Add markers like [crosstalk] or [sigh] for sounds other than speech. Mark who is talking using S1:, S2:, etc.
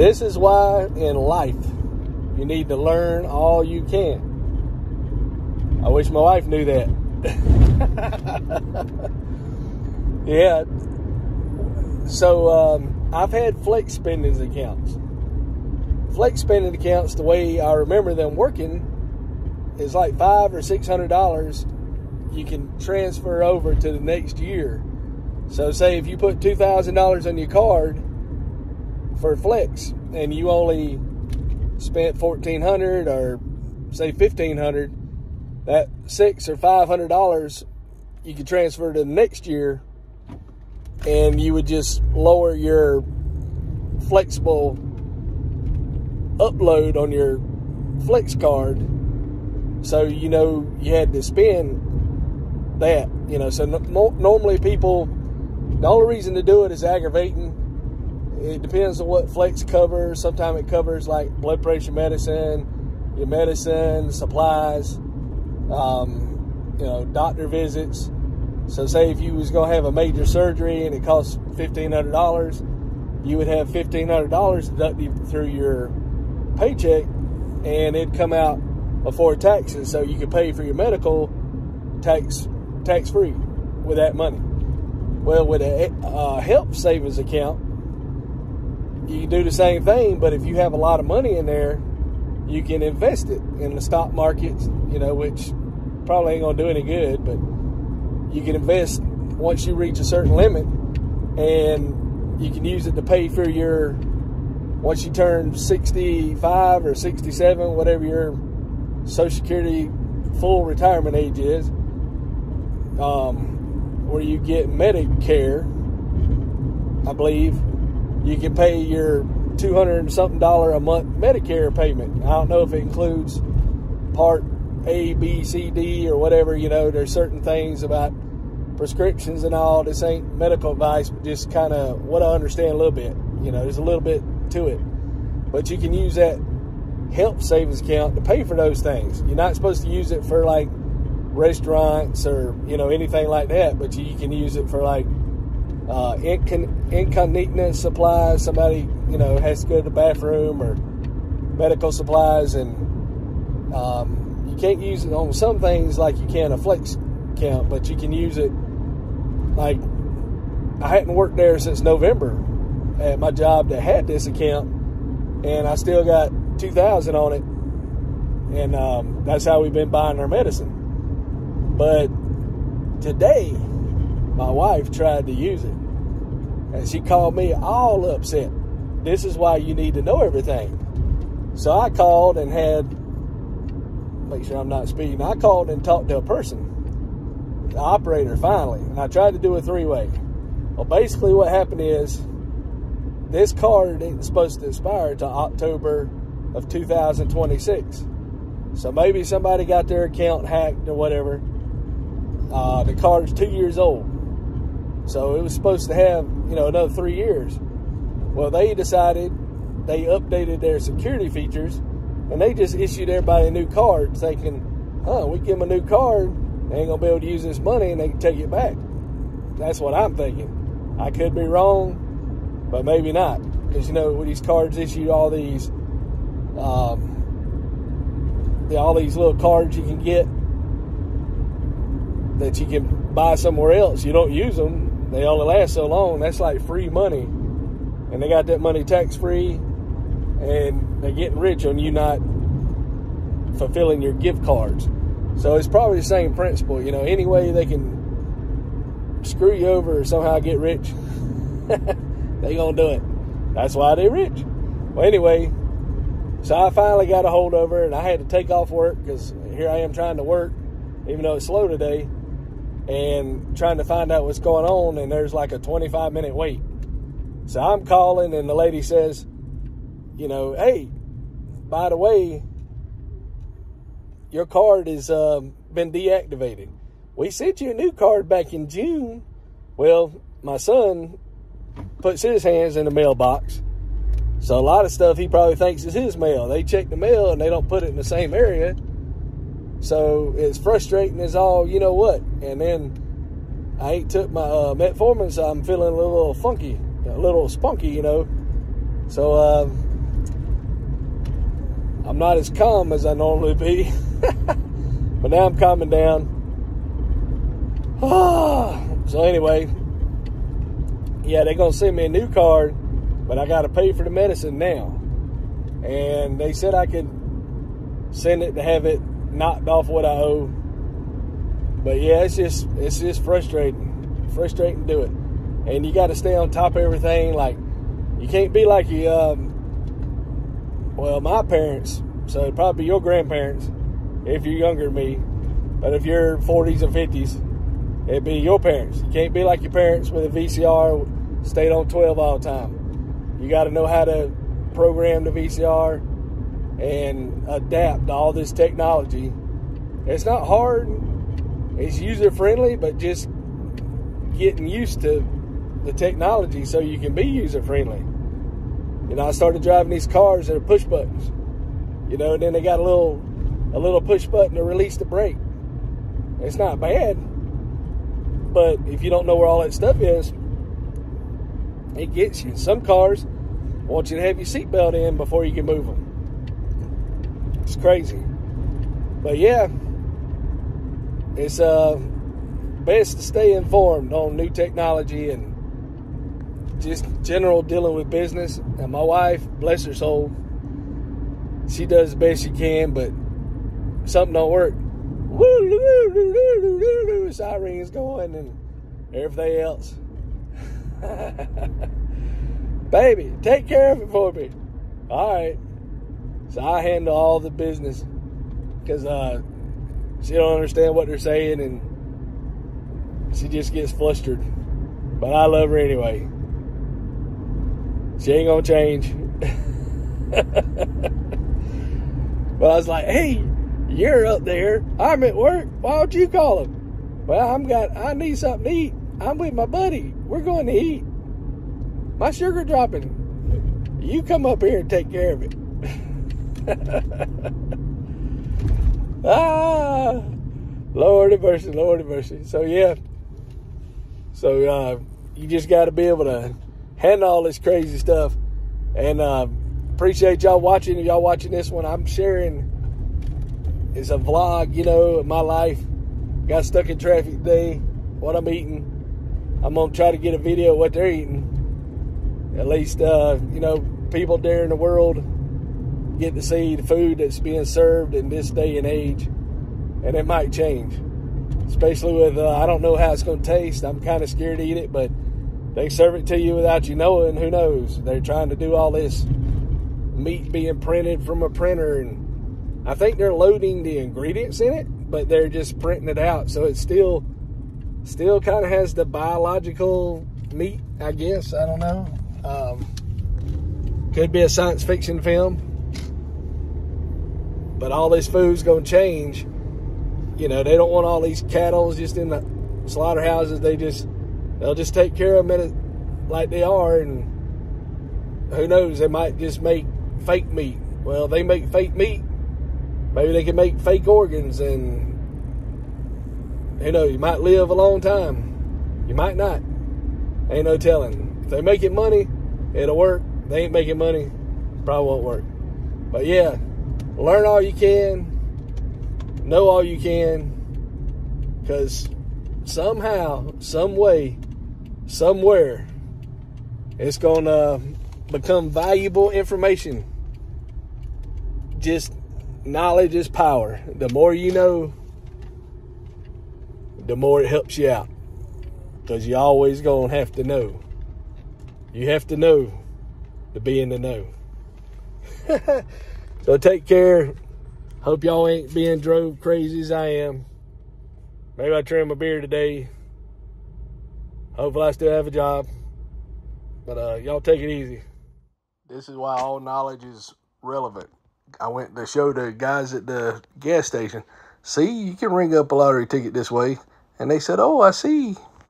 S1: This is why in life you need to learn all you can. I wish my wife knew that. [laughs] yeah. So um, I've had flex spending accounts. Flex spending accounts, the way I remember them working, is like five or six hundred dollars. You can transfer over to the next year. So, say if you put two thousand dollars on your card for flex, and you only spent fourteen hundred or say fifteen hundred, that six or five hundred dollars you could transfer to the next year, and you would just lower your flexible upload on your flex card. So you know you had to spend that you know so no, normally people the only reason to do it is aggravating it depends on what flex covers sometimes it covers like blood pressure medicine your medicine supplies um, you know doctor visits. So say if you was going to have a major surgery and it costs $1500 you would have $1500 deducted through your paycheck and it'd come out before taxes, so you could pay for your medical tax tax free with that money. Well, with a uh, health savings account, you do the same thing, but if you have a lot of money in there, you can invest it in the stock market, you know, which probably ain't gonna do any good, but you can invest once you reach a certain limit, and you can use it to pay for your once you turn 65 or 67, whatever your Social Security full retirement age is, um, where you get Medicare, I believe, you can pay your 200 something dollar a month Medicare payment. I don't know if it includes part A, B, C, D, or whatever. You know, there's certain things about prescriptions and all. This ain't medical advice, but just kind of what I understand a little bit. You know, there's a little bit to it. But you can use that health savings account to pay for those things. You're not supposed to use it for like restaurants or you know anything like that, but you can use it for like uh, incon- supplies. Somebody you know has to go to the bathroom or medical supplies, and um, you can't use it on some things like you can a flex account, but you can use it like I hadn't worked there since November at my job that had this account, and I still got 2000 on it. And um, that's how we've been buying our medicine. But today, my wife tried to use it. And she called me all upset. This is why you need to know everything. So I called and had, make sure I'm not speaking, I called and talked to a person, the operator finally. And I tried to do a three way. Well, basically, what happened is this card ain't supposed to expire until October of 2026. So maybe somebody got their account hacked or whatever. Uh, the card's two years old. So it was supposed to have, you know, another three years. Well, they decided they updated their security features and they just issued everybody a new card thinking, huh, we give them a new card, they ain't gonna be able to use this money and they can take it back. That's what I'm thinking. I could be wrong, but maybe not. Because, you know, with these cards issued all these um, the, all these little cards you can get that you can buy somewhere else. You don't use them; they only last so long. That's like free money, and they got that money tax free, and they're getting rich on you not fulfilling your gift cards. So it's probably the same principle. You know, any way they can screw you over or somehow get rich, [laughs] they gonna do it. That's why they rich. Well, anyway, so I finally got a hold of her, and I had to take off work because here I am trying to work, even though it's slow today, and trying to find out what's going on. And there's like a 25 minute wait. So I'm calling, and the lady says, you know, hey, by the way, your card has um, been deactivated. We sent you a new card back in June. Well, my son puts his hands in the mailbox so a lot of stuff he probably thinks is his mail. They check the mail and they don't put it in the same area. So it's frustrating as all you know what. And then I ain't took my uh, metformin, so I'm feeling a little funky, a little spunky, you know. So uh, I'm not as calm as I normally be. [laughs] but now I'm calming down. [sighs] so anyway, yeah, they're gonna send me a new card, but I gotta pay for the medicine now. And they said I could send it to have it knocked off what I owe. But yeah, it's just it's just frustrating. Frustrating to do it. And you gotta stay on top of everything. Like you can't be like you um well, my parents, so probably your grandparents if you're younger than me. But if you're 40s and 50s, it'd be your parents. You can't be like your parents with a VCR, stayed on 12 all the time. You got to know how to program the VCR and adapt to all this technology. It's not hard, it's user friendly, but just getting used to the technology so you can be user friendly. You know, I started driving these cars that are push buttons. You know, and then they got a little a little push button to release the brake. It's not bad, but if you don't know where all that stuff is, it gets you. Some cars want you to have your seatbelt in before you can move them. It's crazy. But yeah, it's uh, best to stay informed on new technology and just general dealing with business. And my wife, bless her soul, she does the best she can, but something don't work [laughs] sirens going and everything else. [laughs] Baby, take care of it for me. All right. So I handle all the business because uh, she don't understand what they're saying and she just gets flustered. But I love her anyway. She ain't gonna change. [laughs] but I was like, hey, you're up there. I'm at work. Why don't you call him? Well, I'm got. I need something to eat. I'm with my buddy. We're going to eat. My sugar dropping. You come up here and take care of it. [laughs] ah, Lord of mercy, Lord of mercy. So yeah. So uh, you just got to be able to handle all this crazy stuff. And uh, appreciate y'all watching. Y'all watching this one, I'm sharing it's a vlog, you know, my life. Got stuck in traffic today, what I'm eating. I'm gonna try to get a video of what they're eating. At least, uh, you know, people there in the world get to see the food that's being served in this day and age, and it might change. Especially with, uh, I don't know how it's gonna taste. I'm kind of scared to eat it, but they serve it to you without you knowing. Who knows? They're trying to do all this meat being printed from a printer and I think they're loading the ingredients in it, but they're just printing it out, so it still still kind of has the biological meat. I guess I don't know. Um, could be a science fiction film, but all this food's gonna change. You know, they don't want all these cattle just in the slaughterhouses. They just they'll just take care of them like they are, and who knows? They might just make fake meat. Well, they make fake meat Maybe they can make fake organs and you know, you might live a long time. You might not. Ain't no telling. If they making money, it'll work. They ain't making money, probably won't work. But yeah, learn all you can, know all you can, because somehow, some way, somewhere, it's gonna become valuable information. Just knowledge is power. The more you know, the more it helps you out. Because you always going to have to know. You have to know to be in the know. [laughs] so take care. Hope y'all ain't being drove crazy as I am. Maybe I trim my beard today. Hopefully I still have a job. But uh, y'all take it easy. This is why all knowledge is relevant. I went to show the guys at the gas station, see, you can ring up a lottery ticket this way. And they said, oh, I see.